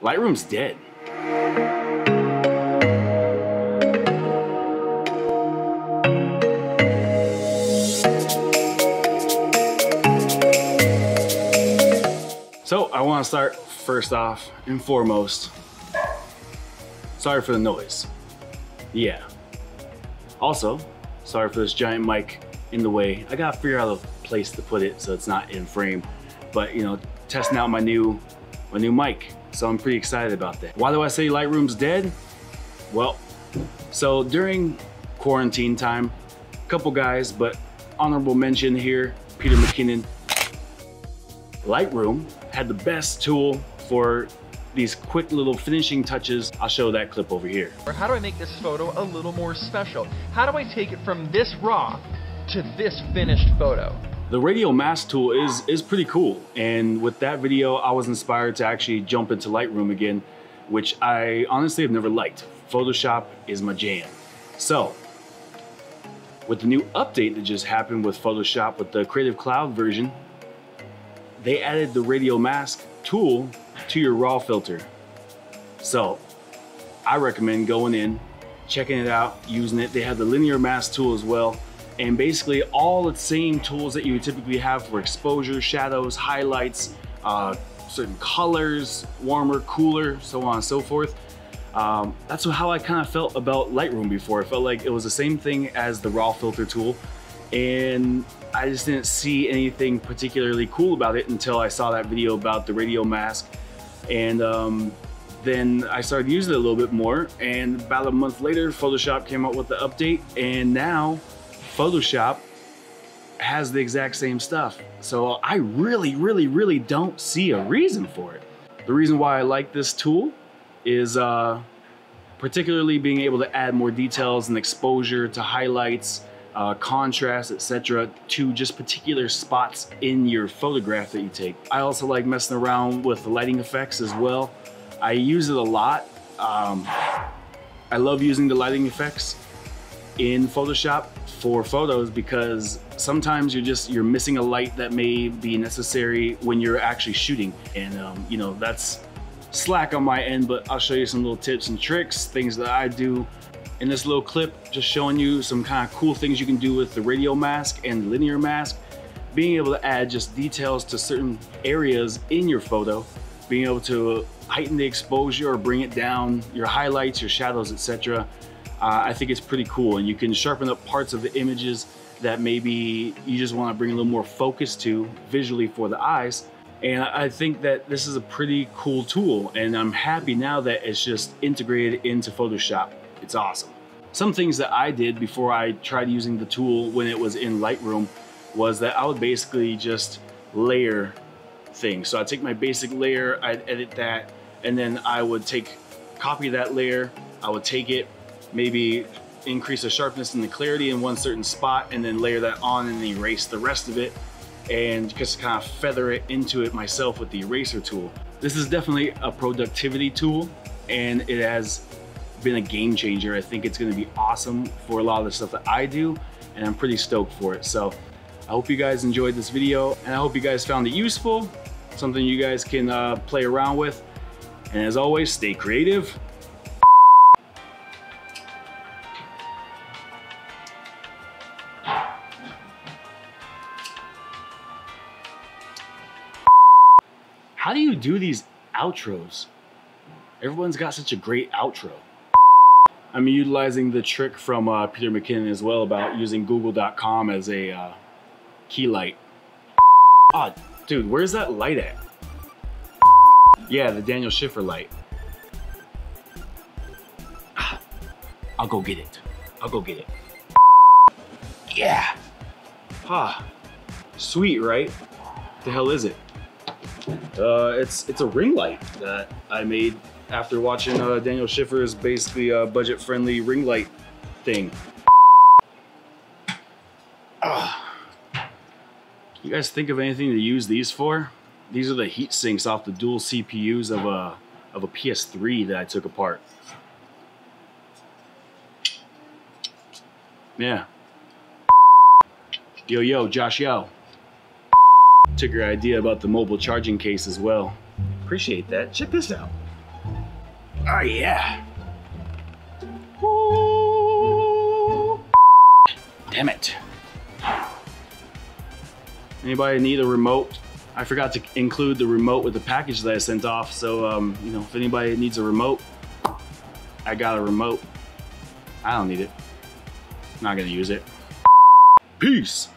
Lightroom's dead. So I want to start first off and foremost. Sorry for the noise. Yeah. Also, sorry for this giant mic in the way. I gotta figure out a place to put it so it's not in frame. But you know, testing out my new my new mic. So I'm pretty excited about that. Why do I say Lightroom's dead? Well, so during quarantine time, a couple guys, but honorable mention here, Peter McKinnon. Lightroom had the best tool for these quick little finishing touches. I'll show that clip over here. Or how do I make this photo a little more special? How do I take it from this raw to this finished photo? The radial mask tool is, is pretty cool. And with that video, I was inspired to actually jump into Lightroom again, which I honestly have never liked. Photoshop is my jam. So, with the new update that just happened with Photoshop with the Creative Cloud version, they added the radial mask tool to your raw filter. So I recommend going in, checking it out, using it. They have the linear mask tool as well. And basically all the same tools that you typically have for exposure, shadows, highlights, uh, certain colors, warmer, cooler, so on and so forth. Um, that's how I kind of felt about Lightroom before. I felt like it was the same thing as the raw filter tool. And I just didn't see anything particularly cool about it until I saw that video about the radial mask. And um, then I started using it a little bit more. And about a month later, Photoshop came out with the update. And now Photoshop has the exact same stuff. So I really, really, really don't see a reason for it. The reason why I like this tool is uh, particularly being able to add more details and exposure to highlights, uh, contrast, etc., to just particular spots in your photograph that you take. I also like messing around with the lighting effects as well. I use it a lot. Um, I love using the lighting effects in Photoshop for photos because sometimes you're just you're missing a light that may be necessary when you're actually shooting. And um, you know that's slack on my end but I'll show you some little tips and tricks things that I do in this little clip just showing you some kind of cool things you can do with the radial mask and linear mask. Being able to add just details to certain areas in your photo being able to heighten the exposure or bring it down your highlights your shadows etc uh, I think it's pretty cool and you can sharpen up parts of the images that maybe you just want to bring a little more focus to visually for the eyes and I think that this is a pretty cool tool and I'm happy now that it's just integrated into Photoshop. It's awesome. Some things that I did before I tried using the tool when it was in Lightroom was that I would basically just layer things. So I'd take my basic layer, I'd edit that, and then I would take, copy that layer, I would take it, maybe increase the sharpness and the clarity in one certain spot and then layer that on and erase the rest of it and just kind of feather it into it myself with the eraser tool. This is definitely a productivity tool and it has been a game changer. I think it's gonna be awesome for a lot of the stuff that I do and I'm pretty stoked for it. So I hope you guys enjoyed this video and I hope you guys found it useful, something you guys can uh, play around with. And as always, stay creative How do you do these outros? Everyone's got such a great outro. I'm utilizing the trick from uh, Peter McKinnon as well about using google.com as a uh, key light. Ah, oh, dude, where's that light at? Yeah, the Daniel Schiffer light. Ah, I'll go get it. I'll go get it. Yeah. Ah, sweet, right? The hell is it? Uh, it's it's a ring light that I made after watching uh, Daniel Schiffer's basically a budget-friendly ring light thing. Uh, you guys think of anything to use these for? These are the heat sinks off the dual CPUs of a of a PS3 that I took apart. Yeah. Yo, yo, Josh, yo took your idea about the mobile charging case as well. Appreciate that. Check this out. Oh yeah. Damn it. Anybody need a remote? I forgot to include the remote with the package that I sent off. So, um, you know, if anybody needs a remote, I got a remote. I don't need it. Not gonna use it. Peace.